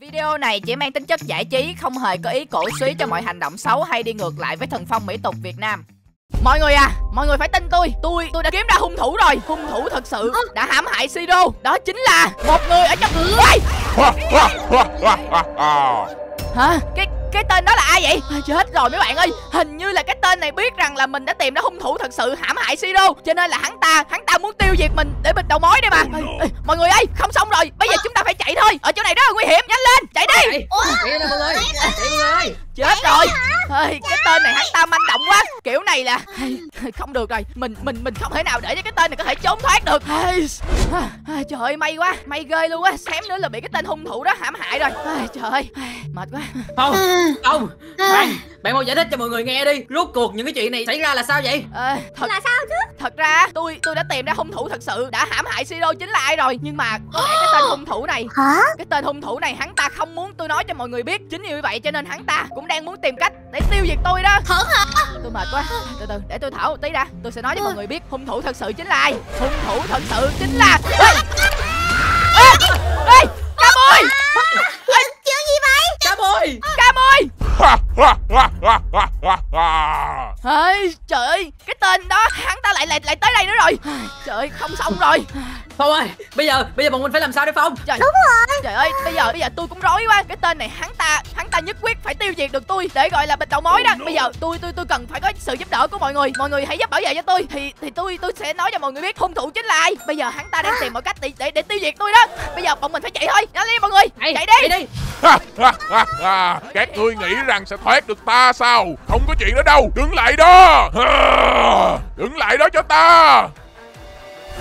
Video này chỉ mang tính chất giải trí, không hề có ý cổ suý cho mọi hành động xấu hay đi ngược lại với thần phong mỹ tục Việt Nam. Mọi người à, mọi người phải tin tôi, tôi tôi đã kiếm ra hung thủ rồi. Hung thủ thật sự đã hãm hại Siro, đó chính là một người ở trong Ê! Hả? Cái cái tên đó là ai vậy? À, chết rồi mấy bạn ơi. Hình như là cái tên này biết rằng là mình đã tìm ra hung thủ thật sự hãm hại Siro. Cho nên là hắn ta, hắn ta muốn tiêu diệt mình để bịt đầu mối đây mà. Ê, ê, Mọi người ơi, không xong rồi. Bây giờ chúng ta phải chạy thôi. Ở chỗ này rất là nguy hiểm, nhanh lên, chạy đi. Chạy nè mọi người? Mọi người Chết rồi. Ê, Cái tên này hắn ta manh động quá. Kiểu này là Không được rồi. Mình mình mình không thể nào để cho cái tên này có thể trốn thoát được. Trời ơi may quá. May ghê luôn á. Xém nữa là bị cái tên hung thủ đó hãm hại rồi. Trời ơi. Mệt quá. Không Không. Bạn Bạn mau giải thích cho mọi người nghe đi. Rốt cuộc những cái chuyện này xảy ra là sao vậy? Ê, thật, là sao chứ? Thật ra tôi tôi đã tìm ra hung thủ thật sự đã hãm hại Siro chính là ai rồi. Nhưng mà có lẽ cái tên hung thủ này hả? cái tên hung thủ này hắn ta không muốn tôi nói cho mọi người biết. Chính vì vậy cho nên hắn ta cũng đang muốn tìm cách để tiêu diệt tôi đó. Thật hả? tôi mệt quá. Từ từ để tôi thở một tí đã. Tôi sẽ nói cho mọi người biết hung thủ thật sự chính là ai. Hung thủ thật sự chính là ê! Ê! Ê! Cam ơi! Chuyện, chuyện gì vậy? Cam ơi! Cam ơi ê trời ơi cái tên đó hắn ta lại lại lại tới đây nữa rồi. Trời ơi không xong rồi. Phong ơi Bây giờ Bây giờ bọn mình phải làm sao đấy Phong? Trời, Đúng rồi. Trời ơi bây giờ bây giờ tôi cũng rối quá. Cái tên này hắn ta ta nhất quyết phải tiêu diệt được tôi Để gọi là bịch đầu mối đó. Bây giờ tôi tôi tôi cần phải có sự giúp đỡ của mọi người. Mọi người hãy giúp bảo vệ cho tôi. Thì thì tôi tôi sẽ nói cho mọi người biết hung thủ chính là ai. Bây giờ hắn ta đang tìm mọi cách để để, để tiêu diệt tôi đó. Bây giờ bọn mình phải chạy thôi. Nhanh đi mọi người. Chạy, Chạy đi. Chạy đi. Các ngươi nghĩ rằng sẽ thoát được ta sao? Không có chuyện đó đâu. Đứng lại đó. Đứng lại đó cho ta.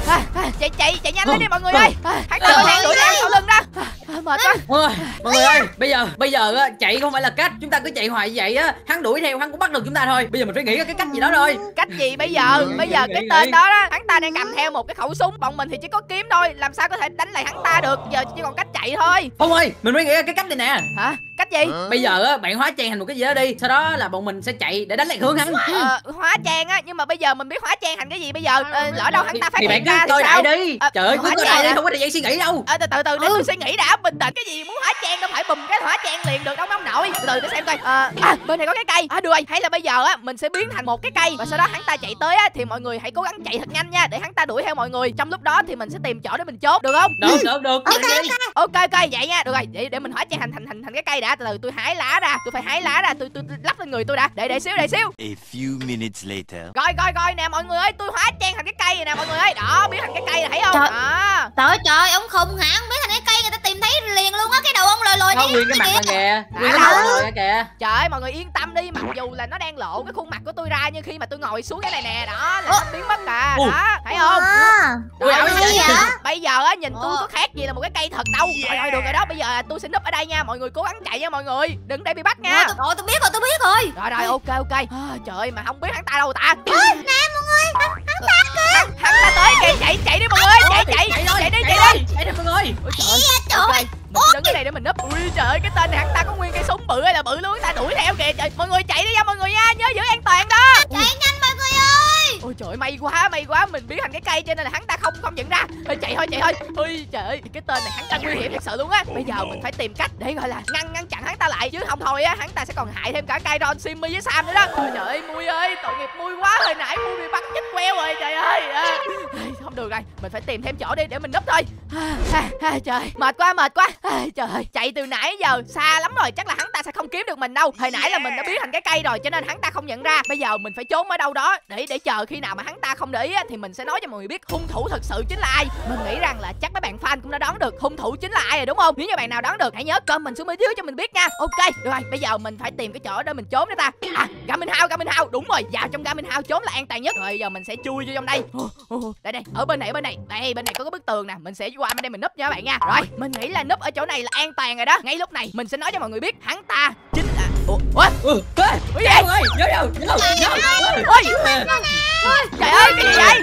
À, à, Chạy chạy chạy nhanh lên đi mọi người ơi. À, Hắn ta còn đang đuổi theo sau lưng đó à, Mệt quá. Ôi, mọi người ơi, bây giờ bây giờ á, chạy không phải là cách, chúng ta cứ chạy hoài như vậy á, hắn đuổi theo hắn cũng bắt được chúng ta thôi. Bây giờ mình phải nghĩ ra cái cách gì đó thôi. Cách gì bây giờ? Bây giờ cái tên đó đó Hắn ta đang cầm theo một cái khẩu súng. Bọn mình thì chỉ có kiếm thôi Làm sao có thể đánh lại hắn ta được. Giờ chỉ còn cách chạy thôi. Phong ơi, mình phải nghĩ ra cái cách này nè. Hả Cách gì? Bây giờ á, bạn hóa trang thành một cái gì đó đi, sau đó là bọn mình sẽ chạy để đánh lại hướng hắn. ờ, hóa trang á nhưng mà bây giờ mình biết hóa trang thành cái gì bây giờ? Ờ, lỡ đâu hắn ta phát thì bạn hiện cứ ra thì coi sao? đại đi. Ờ, Trời ơi, cứ coi đại đi, à? không có thời gian suy nghĩ đâu. Ờ, từ từ từ để Ừ. tôi suy nghĩ đã bình tĩnh cái gì muốn hóa trang đâu phải bùm cái hóa trang liền được đâu ông nội từ từ để xem coi. Ờ, à bên này có cái cây. À được rồi hay là bây giờ á mình sẽ biến thành một cái cây và sau đó hắn ta chạy tới á thì mọi người hãy cố gắng chạy thật nhanh nha để hắn ta đuổi theo mọi người. Trong lúc đó thì mình sẽ tìm chỗ để mình chốt được không? Được, được, được. Ok, ok. Vậy nha. Được rồi để để mình hóa trang thành thành thành thành cái cây đã từ từ tôi hái lá ra tôi phải hái lá ra tôi tôi, tôi lắp lên người tôi đã để để xíu để xíu A few minutes later. coi coi coi nè mọi người ơi tôi hóa trang thành cái cây này nè mọi người ơi đó biến thành cái cây này thấy không Trời. đó Trời trời, ông khùng hả? Ông biết thành cái cây người ta tìm thấy liền luôn lồi Có đi nguyên cái mặt kìa. Nguyên cái mặt kìa. Trời ơi mọi người yên tâm đi Mặc dù là nó đang lộ cái khuôn mặt của tôi ra Nhưng khi mà tôi ngồi xuống cái này nè Đó là nó biến mất à Ủa? Đó thấy không? À, Ui, Đó, vậy? hả? Bây giờ á nhìn tôi có khác gì là một cái cây thật đâu. Rồi rồi được rồi đó Bây giờ tôi sẽ núp ở đây nha Mọi người cố gắng chạy nha mọi người. Đừng để bị bắt Rồi, nha. Rồi, tôi biết rồi, tôi biết rồi. Rồi rồi ok ok. À, Trời ơi mà không biết hắn ta đâu ta. Nè này hắn ta có nguyên cây súng bự hay là bự luôn ta đuổi theo kìa. Trời Mọi người chạy đi nha mọi người nha Nhớ giữ an toàn đó. Chạy nhanh mọi người ơi. Ôi trời may quá may quá mình biến thành cái cây cho nên là hắn Thôi chạy thôi chạy thôi. Ôi trời ơi cái tên này hắn ta nguy hiểm thật sự luôn á. Bây giờ mình phải tìm cách để gọi là ngăn ngăn chặn hắn ta lại. Chứ không thôi á hắn ta sẽ còn hại thêm cả cây Ron Simmy với Sam nữa đó. Ôi trời ơi Mui ơi tội nghiệp Mui quá. Hồi nãy Mui bị bắn chết queo rồi trời ơi. À. Không được rồi mình phải tìm thêm chỗ đi để mình núp thôi. À, à, à, Trời mệt quá mệt quá. À, Trời ơi chạy từ nãy giờ xa lắm rồi Chắc là hắn ta sẽ không kiếm được mình đâu. Hồi nãy là mình đã biến thành cái cây rồi cho nên hắn ta không nhận ra. Bây giờ mình phải trốn ở đâu đó để để chờ khi nào mà hắn ta không để ý á, thì mình sẽ nói cho mọi người biết hung thủ thật sự chính là ai mình nghĩ rằng là chắc mấy bạn fan cũng đã đoán được hung thủ chính là ai rồi đúng không? Nếu như bạn nào đoán được hãy nhớ comment xuống bên dưới cho mình biết nha. Ok được rồi bây giờ mình phải tìm cái chỗ để mình trốn nữa ta. À gamin house gamin house. Đúng rồi vào trong gamin house trốn là an toàn nhất. Rồi giờ mình sẽ chui vô trong đây. Đây đây ở bên này ở bên này. Đây bên này có cái bức tường nè mình sẽ qua bên đây mình núp nha các bạn nha. Rồi mình nghĩ là núp ở chỗ này là an toàn rồi đó. Ngay lúc này mình sẽ nói cho mọi người biết hắn ta chính là ủa? Ủa? Ừ, ê, Ủa chạy gì? mọi người vô vô vô vô ôi trời ơi cái gì vậy?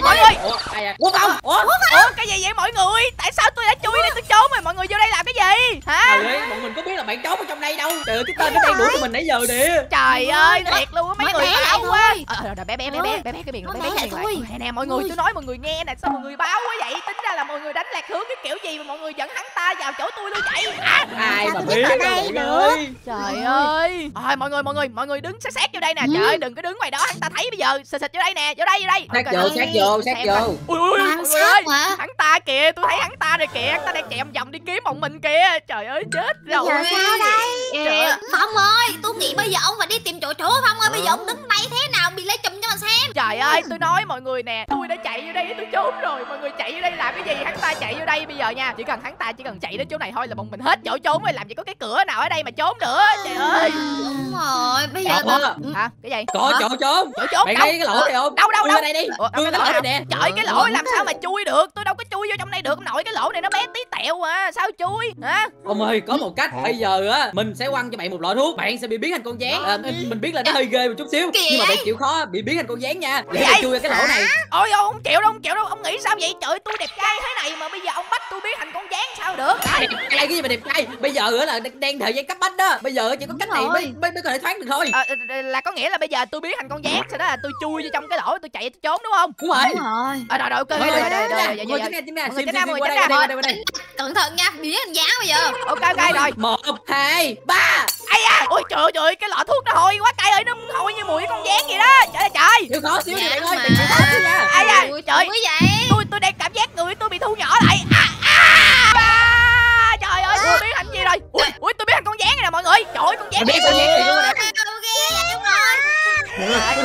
Mọi người. ủa ai vậy? ủa không ủa ủa cái gì vậy mọi người? Tại sao tôi đã chui đây tôi trốn rồi mọi người vô đây làm cái gì? Hả? Trời ơi bọn mình có biết là bạn trốn ở trong đây đâu. Trời ơi cái tên nó đang đuổi tụi mình nãy giờ nè. Trời ơi thiệt luôn á mấy người bé lại báo thôi. quá. Ờ rồi, rồi bé bé bé bé bé bé cái miệng Mới bé bé bé cái lại miệng lại thôi. nè nè mọi người Ui. tôi nói mọi người nghe nè sao mọi người báo quá vậy? Tính ra là mọi người đánh lạc hướng cái kiểu gì mà mọi người dẫn hắn ta vào chỗ tôi luôn vậy? Hả? Ai mà tôi biết biết ở đâu đây ơi. Trời ơi. Rồi mọi người mọi người mọi người đứng sát sát vô đây nè. Trời ơi đừng có đứng ngoài đó hắn ta thấy bây giờ. Xịt xịt vô đây nè vô đây vô đây. Sát vô sát vô sát vô. ui ui ui ơi mà hắn ta kìa tôi thấy hắn ta rồi kìa hắn ta đang chạy vòng vòng đi kiếm bọn mình kìa. Trời ơi chết rồi. sao đây? Trời ơi. Phong ơi tôi nghĩ bây giờ ông phải đi tìm chỗ trú Phong ơi. Bây giờ ông đứng đây thế nào bị lấy chùm cho mình xem. Trời ơi, tôi nói mọi người nè, tôi đã chạy vô đây trốn rồi, mọi người chạy vô đây làm cái gì? Hắn ta chạy vô đây bây giờ nha, chỉ cần hắn ta chỉ cần chạy đến chỗ này thôi là bọn mình hết chỗ trốn rồi, làm gì có cái cửa nào ở đây mà trốn nữa. Trời ơi. Đúng rồi bây giờ Ủa? bọn- Hả? Cái gì? có chỗ trốn Chỗ trốn bạn đâu? thấy cái lỗ này không Đâu, đâu, đâu? đây đi Ủa, chui cái lỗ này nè Trời ơi, cái lỗ làm sao mà chui được? Tôi đâu có chui vô trong đây được, nội cái lỗ này nó bé tí tẹo mà, sao chui? Hả? ông ơi có một cách bây giờ á mình sẽ quăng cho bạn một lọ thuốc bạn sẽ bị biến thành con gián à, mình biết là nó hơi ghê một chút xíu nhưng mà bạn chịu khó bị biến thành con gián nha để chui ra cái lỗ này Ôi ông không chịu đâu, không chịu đâu, ông nghĩ sao vậy? Trời tôi đẹp trai thế này mà bây giờ ông bắt tôi biến thành con gián sao được? đẹp trai cái gì mà đẹp trai bây giờ á là đang- thời gian cấp bách đó bây giờ chỉ có cách này mới mới, mới có thể thoát được thôi Ờ, ờ, là có nghĩa là bây giờ tôi biến thành con gián, sau đó là tôi chui vô trong cái lỗ, tôi chạy tôi trốn đúng không? đúng rồi Đúng rồi À, rồi rồi ok, rồi rồi rồi rồi rồi rồi. Cẩn thận nha biến thành giá bây giờ Ok ok rồi. một hai ba Ây da, ôi trời ơi, trời ơi, cái lọ thuốc nó hôi quá cay ơi, nó hôi như mùi con gián vậy đó. Trời ơi trời. chịu khó xíu đi Dạ bạn ơi chịu khó xíu nha Ai da, Ui, trời. Ui vậy Tôi tôi đang cảm giác người tôi bị thu nhỏ lại. À, à, à, trời ơi, tôi biến thành gì rồi? Ui, ui tôi biến thành con gián này nè mọi người. Trời ơi, con gián. Mày biết con gián gì luôn rồi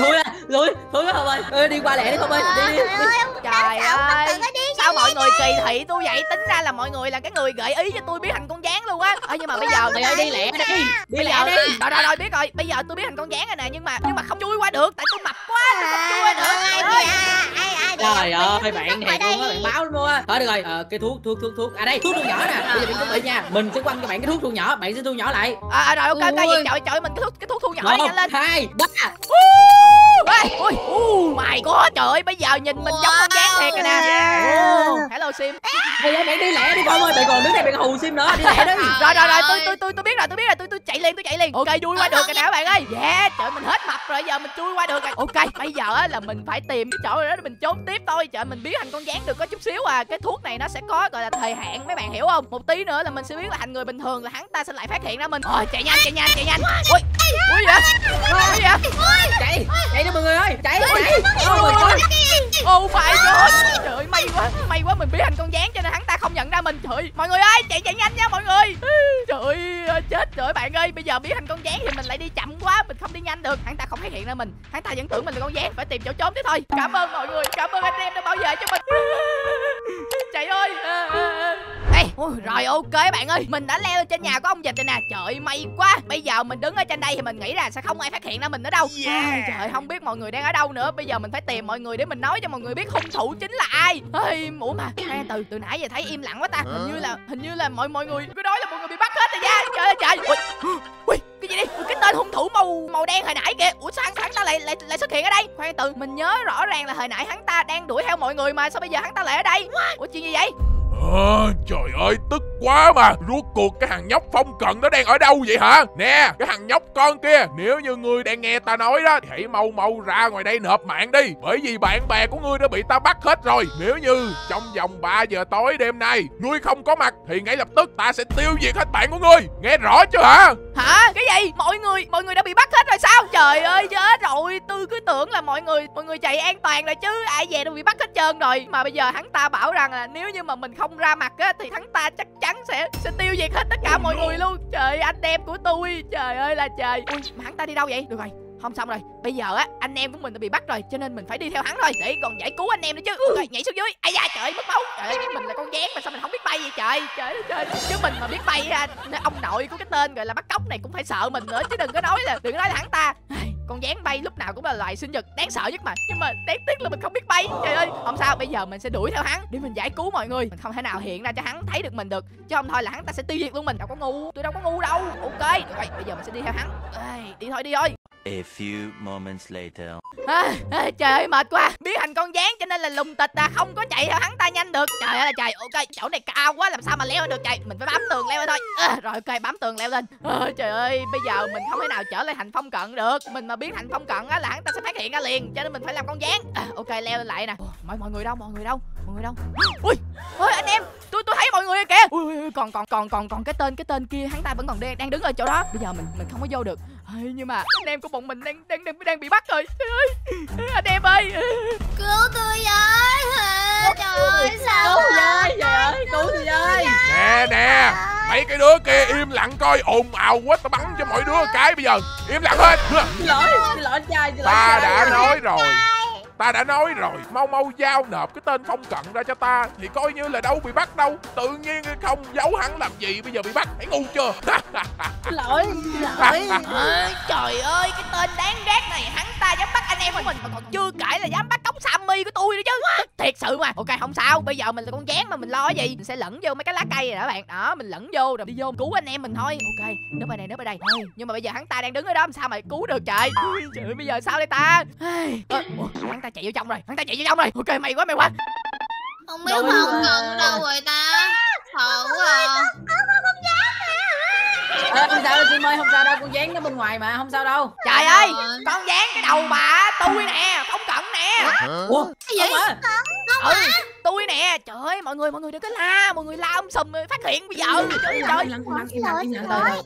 thôi ra thôi thôi ra không ơi. Ê, đi qua lẹ đi không ơi đi đi, đi. Trời ơi. Sao mọi người kỳ thị tôi vậy? Tính ra là mọi người là cái người gợi ý cho tôi biến thành con gián luôn á. Ơ nhưng mà bây giờ mày ơi đi lẹ đi. Đi bây lẹ giờ đi. Rồi rồi rồi biết rồi. Bây giờ tôi biến thành con gián rồi nè nhưng mà nhưng mà không chui qua được. Tại tôi mập quá tôi không chui qua được? Trời ơi ai ai trời ơi bạn thiệt luôn á bạn báo luôn á. Thôi được rồi ờ, cái thuốc thuốc thuốc thuốc. À đây thuốc thu nhỏ nè. Bây giờ bạn chuẩn bị nha. Mình sẽ quăng cho bạn cái thuốc thu nhỏ bạn sẽ thu nhỏ lại. À, à, rồi ok ok vậy trời trời mình cái thuốc cái thuốc thu nhỏ nhanh lên. hai ba Ê, ui mày có trời ơi bây giờ nhìn mình giống con gián thiệt rồi nè. Hello sim. Bây giờ bạn đi lẹ đi không ơi bạn còn đứng đây bạn hù sim nữa đi lẹ đi. Rồi rồi rồi tôi tôi tôi tôi biết rồi tôi biết rồi tôi tôi chạy liền tôi chạy liền. Ok. Chui qua được rồi nè các bạn ơi. Yeah trời mình hết mập rồi giờ mình chui qua được rồi. Ok. Bây giờ á là mình phải tìm cái chỗ đó để mình trốn tiếp thôi. Trời mình biến thành con gián được có chút xíu à. Cái thuốc này nó sẽ có gọi là thời hạn mấy bạn hiểu không? Một tí nữa là mình sẽ biến là thành người bình thường là hắn ta sẽ lại phát hiện ra mình. Rồi chạy nhanh chạy nhanh chạy nhanh. Ui ui vậy? Ui vậy? Chạy chạy đi mọi người ơi chạy chạy. My god Trời ơi may quá May quá mình biến thành con gián cho nên hắn ta không Trời ơi, Mọi người ơi chạy chạy nhanh nha mọi người. Trời ơi chết rồi bạn ơi Bây giờ biến thành con gián thì mình lại đi chậm quá Mình không đi nhanh được. Hắn ta không phát hiện ra mình Hắn ta vẫn tưởng mình là con gián Phải tìm chỗ trốn tiếp thôi. Cảm ơn mọi người Cảm ơn anh em đã bảo vệ cho mình. Chạy ơi. à, à, ôi, rồi ok bạn ơi. Mình đã leo lên trên nhà của ông dịch rồi nè. Trời may quá. Bây giờ mình đứng ở trên đây thì mình nghĩ là sẽ không ai phát hiện ra mình nữa đâu. Ai, Trời không biết mọi người đang ở đâu nữa. Bây giờ mình phải tìm mọi người để mình nói cho mọi người biết hung thủ chính là ai. Ê, ủa mà Ê, từ từ nãy giờ thấy im lặng quá ta. Hình như là hình như là mọi mọi người cứ nói là mọi người bị bắt hết rồi nha. Trời ơi trời. Ui, ui cái gì đi? Ui, cái tên hung thủ màu màu đen hồi nãy kìa. Ủa sao hắn, hắn ta lại, lại lại xuất hiện ở đây? Khoan từ mình nhớ rõ ràng là hồi nãy hắn ta đang đuổi theo mọi người mà. Sao bây giờ hắn ta lại ở đây? Ủa chuyện gì vậy Ờ, trời ơi tức quá mà Rốt cuộc cái thằng nhóc phong cận nó đang ở đâu vậy hả Nè cái thằng nhóc con kia Nếu như ngươi đang nghe ta nói đó thì Hãy mau mau ra ngoài đây nộp mạng đi Bởi vì bạn bè của ngươi đã bị ta bắt hết rồi Nếu như trong vòng 3 giờ tối đêm nay Ngươi không có mặt Thì ngay lập tức ta sẽ tiêu diệt hết bạn của ngươi Nghe rõ chưa hả Hả? Cái gì? Mọi người, mọi người đã bị bắt hết rồi sao? Trời ơi chết rồi, tôi cứ tưởng là mọi người, mọi người chạy an toàn rồi chứ, ai về đâu bị bắt hết trơn rồi. Mà bây giờ hắn ta bảo rằng là nếu như mà mình không ra mặt á thì hắn ta chắc chắn sẽ sẽ tiêu diệt hết tất cả mọi người luôn. Trời anh em của tôi, trời ơi là trời. Ui, mà hắn ta đi đâu vậy? Được rồi. Không xong rồi Bây giờ á anh em của mình đã bị bắt rồi Cho nên mình phải đi theo hắn thôi Để còn giải cứu anh em nữa chứ Rồi nhảy xuống dưới ai da trời mất máu Trời ơi mình là con dán mà sao mình không biết bay vậy trời Trời ơi trời Chứ mình mà biết bay Ông nội của cái tên gọi là bắt cóc này cũng phải sợ mình nữa Chứ đừng có nói là Đừng có nói là hắn ta con dán bay lúc nào cũng là loài sinh vật đáng sợ nhất mà. Nhưng mà đáng tiếc là mình không biết bay. Trời ơi không sao bây giờ mình sẽ đuổi theo hắn. Để mình giải cứu mọi người. Mình không thể nào hiện ra cho hắn thấy được mình được. Chứ không thôi là hắn ta sẽ tiêu diệt luôn mình. Đâu có ngu tôi đâu có ngu đâu. Ok rồi bây giờ mình sẽ đi theo hắn. Ê, đi thôi đi thôi. A few moments later. à, à, trời ơi mệt quá. Biến thành con gián cho nên là lùng tịch à không có chạy theo hắn ta nhanh được. Trời ơi là trời ok chỗ này cao quá làm sao mà leo được trời mình phải bám tường leo lên thôi. À, rồi ok bám tường leo lên. À, trời ơi bây giờ mình không thể nào trở lại thành phong cận được. Mình mà biến thành phong cận á là hắn ta sẽ phát hiện ra liền cho nên mình phải làm con gián à, ok leo lên lại nè. Ủa, mọi mọi người đâu mọi người đâu? Người đâu. Ui. Ôi anh em tôi tôi thấy mọi người kìa. Ui, ui, ui, còn còn còn còn còn cái tên cái tên kia hắn ta vẫn còn đang đang đứng ở chỗ đó. Bây giờ mình mình không có vô được. Ê, nhưng mà anh em của bọn mình đang đang đang, đang bị bắt rồi. Anh em ơi. Cứu tôi với. Trời ơi sao cứu mà- với trời ơi cứu tôi với Nè nè Mấy cái đứa kia im lặng coi ồn ào quá Tao bắn cho mọi đứa một cái bây giờ. Im lặng hết. Xin lỗi xin lỗi anh trai xin lỗi Ta đã nói rồi Ta đã nói rồi Mau mau giao nộp cái tên phong cận ra cho ta. Thì coi như là đâu bị bắt đâu. Tự nhiên không giấu hắn làm gì Bây giờ bị bắt. Thấy ngu chưa? Lỗi lỗi. Trời ơi cái tên đáng ghét này hắn ta dám bắt anh em của mình mà còn chưa kể là dám bắt cống Sammy của tôi nữa chứ thiệt sự mà. Ok không sao. Bây giờ mình là con gián mà mình lo cái gì? Mình sẽ lẫn vô mấy cái lá cây này đó bạn. Đó mình lẫn vô rồi đi vô cứu anh em mình thôi. Ok nấp ở đây nấp ở đây. Ôi, nhưng mà bây giờ hắn ta đang đứng ở đó làm sao mà cứu được trời? Ui, trời ơi, bây giờ sao đây ta? Ê, ơ, ủa, hắn ta chạy vô trong rồi hắn ta chạy vô trong rồi. Ok mày quá mày quá. Không biết Đâu không cần đâu rồi ta. Sợ quá à. Ờ, không sao đâu Sim ơi không sao đâu. Con dán nó bên ngoài mà không sao đâu. Trời ơi Rồi. con gián cái đầu bà tôi nè không cẩn nè. Ủa? Cái gì? không à ừ tôi nè trời ơi mọi người mọi người đừng có la mọi người la um sùm phát hiện bây giờ.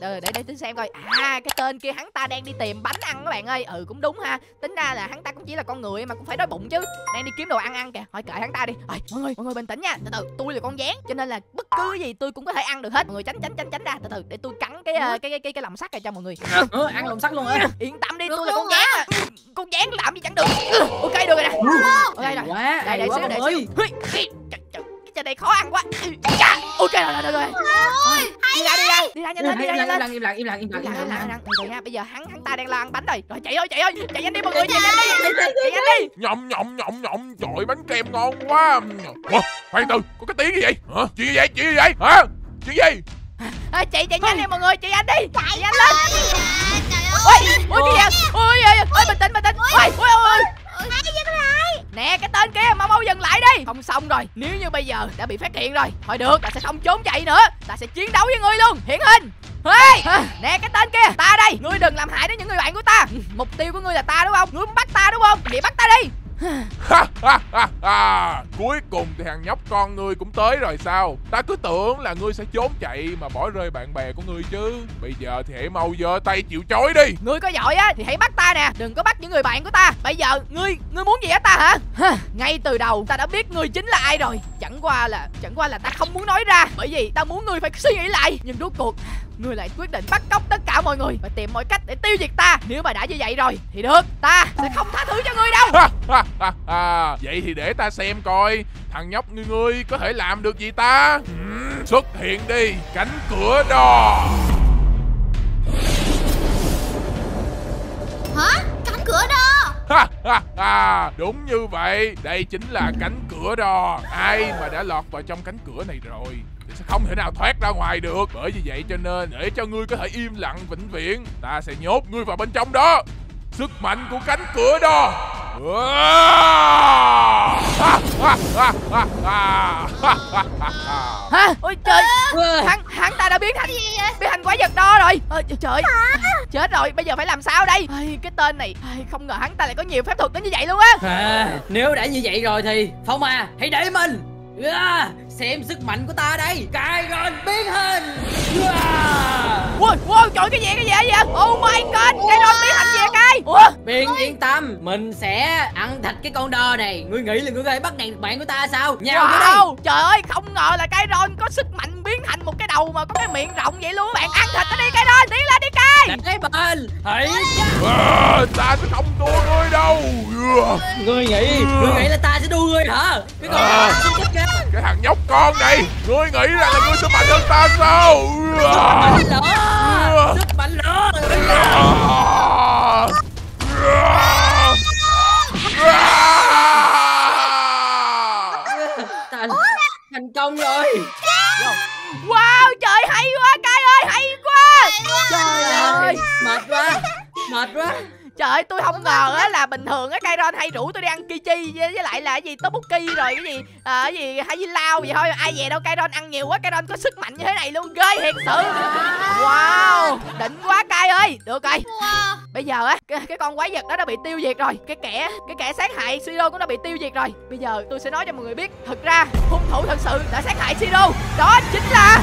Trời ơi để để tính xem coi. À cái tên kia hắn ta đang đi tìm bánh ăn các bạn ơi. Ừ cũng đúng ha. Tính ra là hắn ta cũng chỉ là con người mà cũng phải đói bụng chứ. Đang đi kiếm đồ ăn ăn kìa. Thôi kệ hắn ta đi. Rồi mọi người mọi người bình tĩnh nha. Từ từ tôi là con gián cho nên là bất cứ gì tôi cũng có thể ăn được hết. Mọi người tránh tránh tránh tránh ra. Từ từ để tôi cắn cái ờ, cái cái cái, cái lòng sắt này cho mọi người. Ờ, ăn lồng sắt luôn hả yên tâm đi tôi là con gián gián làm gì chẳng được. Ok được rồi nè. Ok rồi. Quá đây đây quá xíu. ơi. Xíu cái trò này khó ăn quá. Ok rồi rồi rồi rồi. Đi ra đi ra. đi ra nhanh lên đi ra im nhanh lặng lên. im lặng im lặng im lặng im lặng im lặng. Từ nha, bây giờ hắn hắn ta đang lo ăn bánh rồi. Rồi chạy ơi, chạy ơi, chạy nhanh đi mọi người, chạy nhanh đi. Chạy nhanh đi. Nhộng nhộng nhộng nhộng. Trời bánh kem ngon quá. Khoan từ Có cái tiếng gì vậy? Hả? Chuyện gì vậy? Chuyện gì vậy? Hả? Chuyện gì? À, chạy chạy nhanh đi mọi người, chạy nhanh đi. Chạy nhanh lên. Xong rồi. Nếu như bây giờ đã bị phát hiện rồi Thôi được ta sẽ không trốn chạy nữa. Ta sẽ chiến đấu với ngươi luôn Hiện hình. Hey! Nè cái tên kia Ta đây. Ngươi đừng làm hại đến những người bạn của ta. Mục tiêu của ngươi là ta đúng không? Ngươi muốn bắt ta đúng không? Vậy bắt ta đi. Cuối cùng thì thằng nhóc con ngươi cũng tới rồi sao? Ta cứ tưởng là ngươi sẽ trốn chạy Mà bỏ rơi bạn bè của ngươi chứ. Bây giờ thì hãy mau giơ tay chịu chối đi. Ngươi có giỏi á thì hãy bắt ta nè. Đừng có bắt những người bạn của ta. Bây giờ ngươi ngươi muốn gì ở ta hả? Hả, Ngay từ đầu ta đã biết ngươi chính là ai rồi. Chẳng qua là chẳng qua là ta không muốn nói ra. Bởi vì ta muốn ngươi phải suy nghĩ lại. Nhưng rốt cuộc Ngươi lại quyết định bắt cóc tất cả mọi người Và tìm mọi cách để tiêu diệt ta. Nếu mà đã như vậy rồi Thì được. Ta sẽ không tha thứ cho ngươi đâu. Ha, ha, ha, ha. Vậy thì để ta xem coi Thằng nhóc như ngươi có thể làm được gì ta? Xuất hiện đi Cánh cửa đò. Hả? Cánh cửa đó Ha, ha, ha. Đúng như vậy. Đây chính là cánh cửa đò. Ai mà đã lọt vào trong cánh cửa này rồi không thể nào thoát ra ngoài được. Bởi vì vậy cho nên Để cho ngươi có thể im lặng vĩnh viễn Ta sẽ nhốt ngươi vào bên trong đó. Sức mạnh của cánh cửa ha. Hả? Ôi trời. Ui, Hắn hắn ta đã biến thành Cái gì vậy? biến thành quái vật đo rồi. Ôi, trời, trời. Chết rồi bây giờ phải làm sao đây? Ai, Cái tên này ai, Không ngờ hắn ta lại có nhiều phép thuật đến như vậy luôn á. À, nếu đã như vậy rồi thì phong à hãy để mình à, xem sức mạnh của ta đây cài rồi biến hình à. Wow, wow, trời cái gì cái gì vậy? Oh my god, cái đòn biến thành gì cay? Ủa? Biên yên tâm Mình sẽ ăn thịt cái con đo này Ngươi nghĩ là ngươi có thể bắt nạt được bạn của ta sao đây Wow, trời ơi, không ngờ là cái đòn có sức mạnh biến thành một cái đầu mà có cái miệng rộng vậy luôn. Bạn ăn thịt nó đi cái đòn, tiến lên đánh lấy bền thầy à, ta sẽ không đua ngươi đâu. Ngươi nghĩ. Ngươi nghĩ là ta sẽ đua ngươi hả? Cái con à, cái thằng nhóc con này ngươi nghĩ là, là ngươi sẽ mạnh hơn ta sao? Sức mạnh lửa. Sức mạnh lửa. Thành công rồi wow trời hay quá cay ơi hay quá. Trời ơi. mệt quá mệt quá Trời ơi tôi không ngờ á là bình thường á Kairon hay rủ tôi đi ăn kichi với, với lại là cái gì tteokbokki rồi cái gì à, cái gì hay di lao vậy thôi. Ai về đâu Kairon ăn nhiều quá Kairon có sức mạnh như thế này luôn ghê thiệt sự. Wow đỉnh quá cay ơi. Được rồi. Bây giờ á cái, cái con quái vật đó đã bị tiêu diệt rồi. Cái kẻ cái kẻ sát hại Siro cũng đã bị tiêu diệt rồi. Bây giờ tôi sẽ nói cho mọi người biết thực ra hung thủ thật sự đã sát hại Siro đó chính là